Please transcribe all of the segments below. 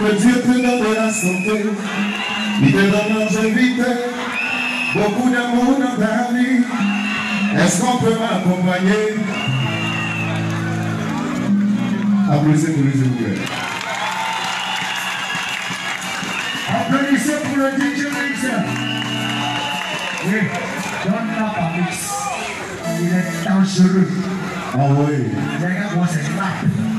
Dieu peut donner la santé, beaucoup d'amour dans ta vie. Est-ce qu'on peut m'accompagner Applaudissez pour les s'il. Applaudissez pour le DJ Mix. Oui, donne la. Il est dangereux. Ah oui. Regarde-moi cette map.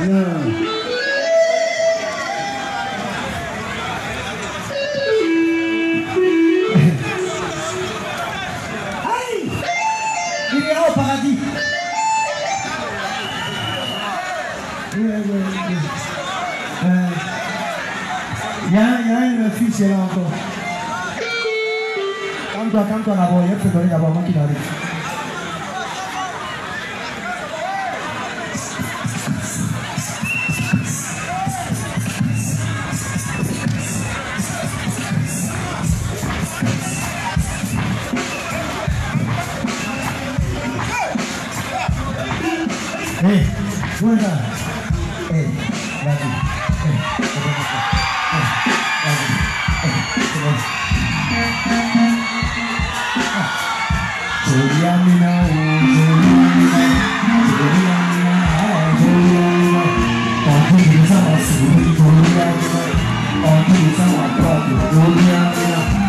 Yeah. Calme-toi, calme-toi là-bas, il y a plus de là-bas, moi qui l'arrive. Então a própria Juliana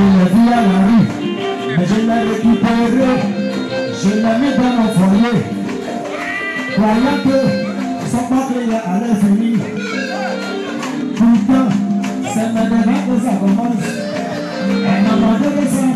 je la vie à la rue, mais je la récupéré, je la mis dans mon foyer. Croyant que son patriarche allait finir. Pourtant, ça c'est maintenant que ça commence. Elle m'a demandé de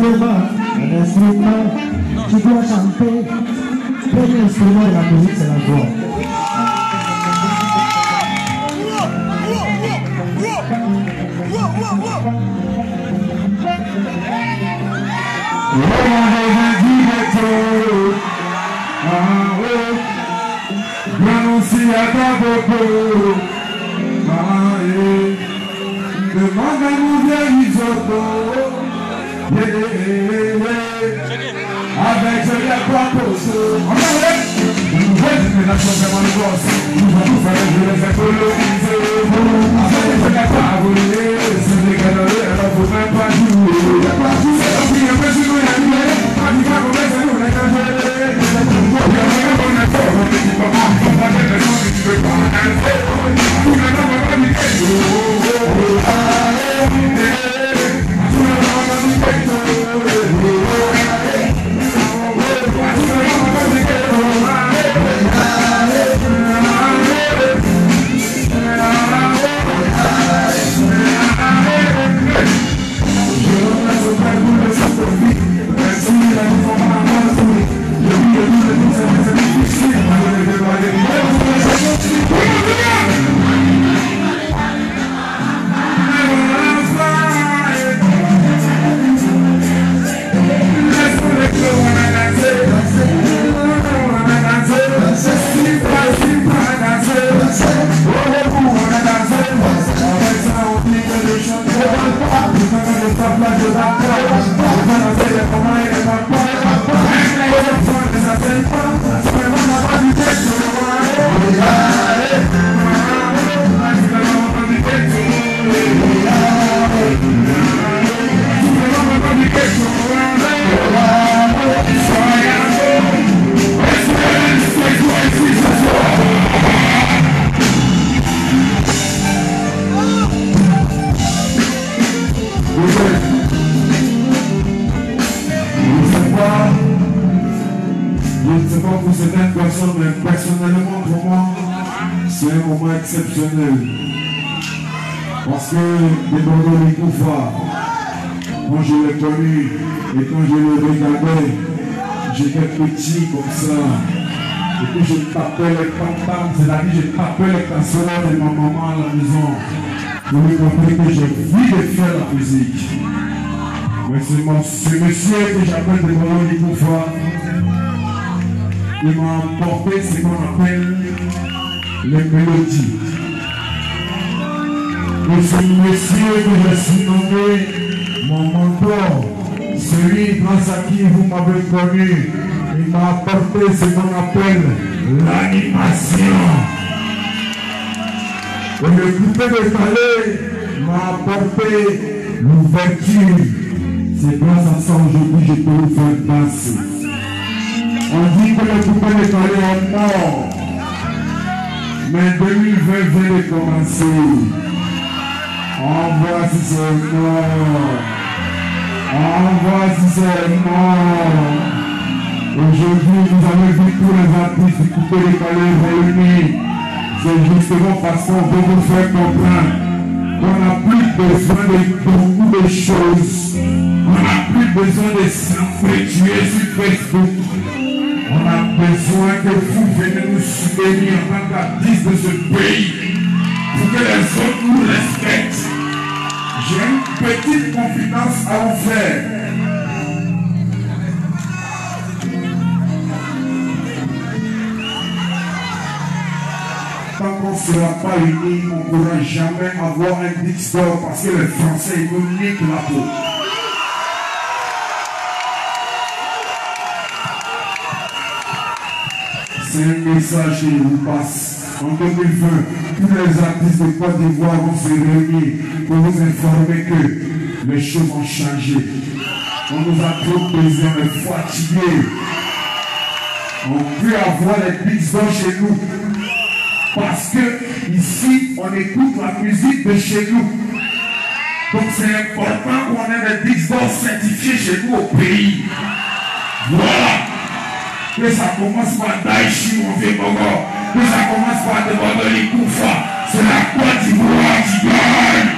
paloma, en el slipper, tu dois chanter, prendre l'instrument la musique, c'est la voix. Demande à mon vieil isopo va voir. Une nouvelle génération vraiment le boss. Nous allons faire je les ai colonisés. Avec ce lien quoi voler. C'est des canards, alors faut même pas jouer. C'est la fille, après je vais y aller. Pas du tout, comme ça, nous les canards. Je ne sais pas pour certaines personnes, mais personnellement pour moi, c'est un moment exceptionnel. Parce que des Bordeaux les quand je l'ai connu et quand je le regardais, j'étais petit comme ça. Et puis je tapais les pam c'est-à-dire je tapais les casseroles de ma maman à la maison. Vous me comprenez que j'ai vu de faire la musique. Mais c'est ce monsieur que j'appelle de Bordeaux les Koufa, il m'a apporté ce qu'on appelle les mélodies. Et ce monsieur que je suis nommé mon mentor, celui grâce à qui vous m'avez connu, il m'a apporté ce qu'on appelle l'animation. Et le coupé de palais m'a apporté l'ouverture. C'est grâce à ça aujourd'hui que je peux vous faire danser. On dit que le coupé de palais est mort. Mais 2020 vient de commencer. On voit si c'est mort. On c'est mort. Aujourd'hui, nous avons vu tous les artistes du coupé palais réunis. C'est justement parce qu'on veut vous faire comprendre qu'on n'a plus besoin de beaucoup de choses. On n'a plus besoin de s'enfrétuer sur Facebook. On a besoin que vous venez nous soutenir en tant qu'artistes de ce pays pour que les autres nous respectent. J'ai une petite confidence à vous faire. Tant qu'on ne sera pas unis, on ne pourra jamais avoir un Dix d'or parce que les Français nous niquent la peau. Un message qui vous passe. En 2020, tous les artistes de Côte d'Ivoire vont se réunir pour vous informer que les choses ont changé. On nous a trop pesé, on est fatigués. On peut avoir les Big chez nous. Parce que ici, on écoute la musique de chez nous. Donc c'est important qu'on ait des Big certifiés chez nous au pays. Voilà que ça commence par Daichi, mon vieux Bogo, que ça commence par Debodoli Koufa, c'est la Côte d'Ivoire qui gagne.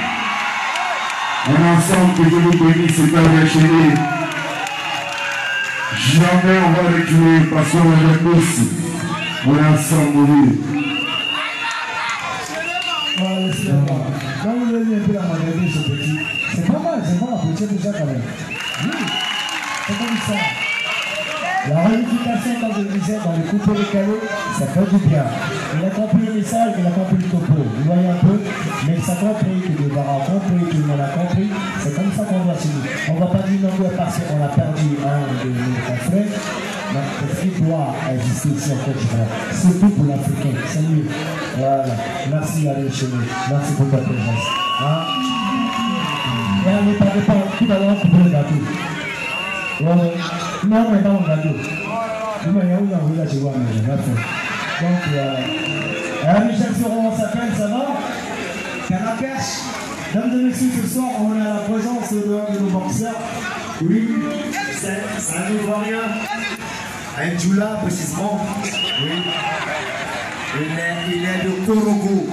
Est ensemble que je vous bénisse, c'est pas chérie. Jamais on va le tuer parce qu'on est tous. On est ensemble, vieux. Quand vous avez un peu la maladie, ce petit, c'est pas mal, c'est pas mal, petit déjà quand même. Oui, c'est comme ça. La réunification, je le disais, dans les coupes décalés, ça fait du bien. Il a compris le message, il a compris le topo. Vous voyez un peu, mais ça compris que le a compris, tout le monde a compris. C'est comme ça qu'on doit signer. On ne va pas dire non plus parce qu'on a perdu un de nos confrères. Mais parce qu'il doit exister en Côte d'Ivoire. Surtout pour l'Africain. Salut. Voilà. Merci d'aller chez. Merci pour ta présence. Hein? Et on n'est pas dépend. Tout à l'heure, coupe le gâteau. Vous m'avez où dans vous là, chez vous, mais merci. Donc, euh, Michel Soron, on s'appelle, ça va Canacache. Mesdames et messieurs, ce soir, on a la présence de, de nos boxeurs. Oui, c'est un Ivoirien. Un Djoula, précisément. Oui. Il est, il est de Korogo.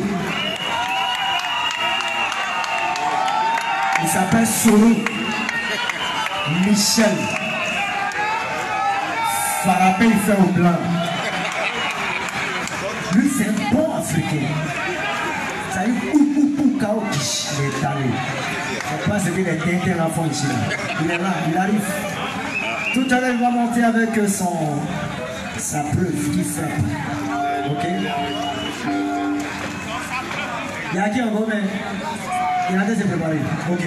Il s'appelle Soron. Michel. Farapé, il fait au blanc. Lui, c'est un bon Africain. Ça y est, pou, pou, kao, il est allé. C'est pas ce qu'il est tintin l'enfant ici. là. Il est là, il arrive. Tout à l'heure, il va monter avec son, sa preuve qui frappe. Ok? Il y a qui encore, mais il a des préparé. Ok.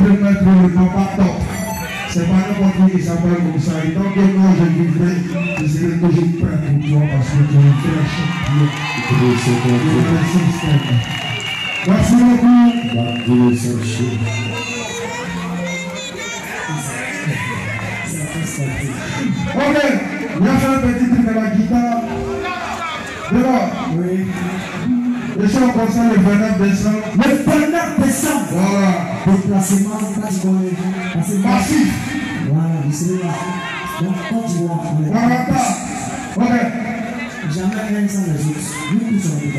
kilomètres ne pas top. C'est pas n'importe qui ça va comme ça. Et tant que moi je vivrai, je serai toujours prêt pour toi parce que tu es très champion. Merci Stéphane. Merci beaucoup. Merci Ok, on a fait un petit truc à la guitare. Les gens passant le 29 décembre. Le 29 décembre. Voilà. Déplacement, place. Massif. Voilà, vous savez là. Donc quand tu vois. On. Ok. Jamais rien sans la justice. Nous tous sommes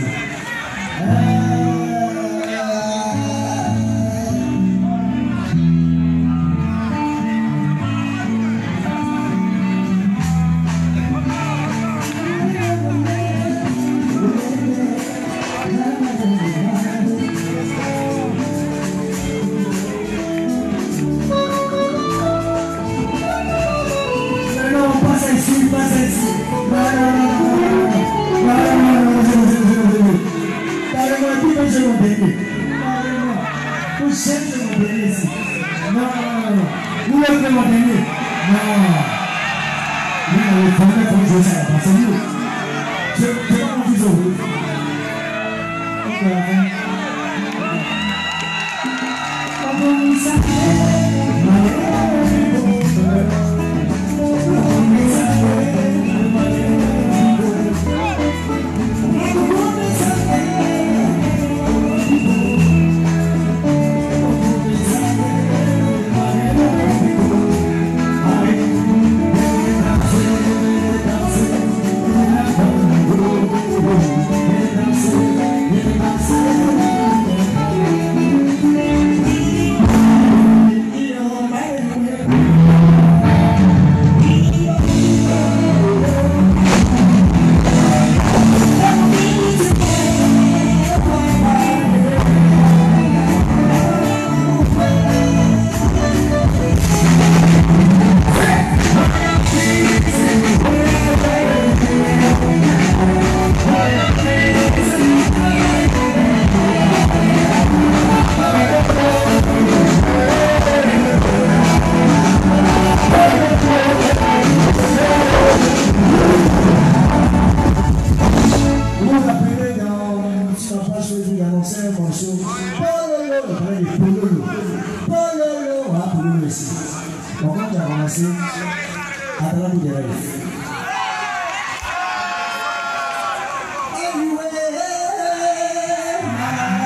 Bye.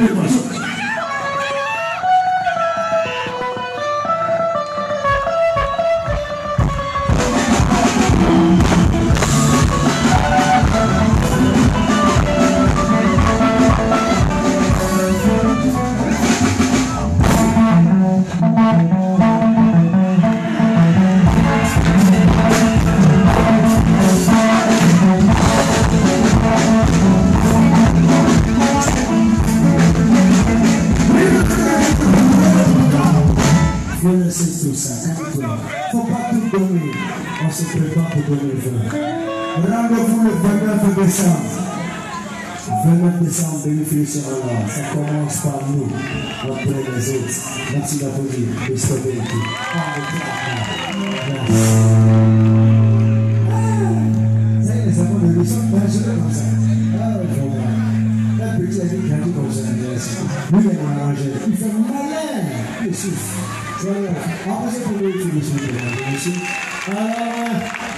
やってお Üstelik kendi konserindeysin. Bu yeni I'm yaşıyorsun. Sonra, hafıza kurduğu için geçmek için. Eee...